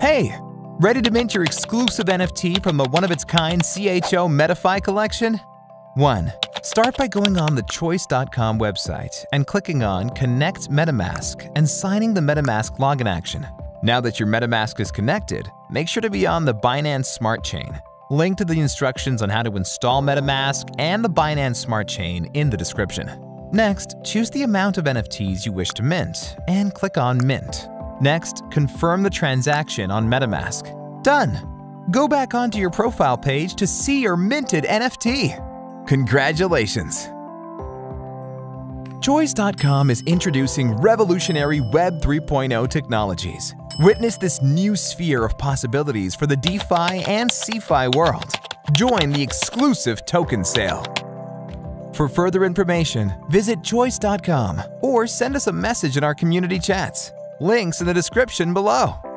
Hey, ready to mint your exclusive NFT from the one-of-its-kind CHO MetaFi collection? 1. Start by going on the Choise.com website and clicking on Connect MetaMask and signing the MetaMask login action. Now that your MetaMask is connected, make sure to be on the Binance Smart Chain. Link to the instructions on how to install MetaMask and the Binance Smart Chain in the description. Next, choose the amount of NFTs you wish to mint and click on Mint. Next, confirm the transaction on MetaMask. Done! Go back onto your profile page to see your minted NFT. Congratulations! Choise.com is introducing revolutionary Web 3.0 technologies. Witness this new sphere of possibilities for the DeFi and CeFi world. Join the exclusive token sale. For further information, visit choise.com or send us a message in our community chats. Links in the description below.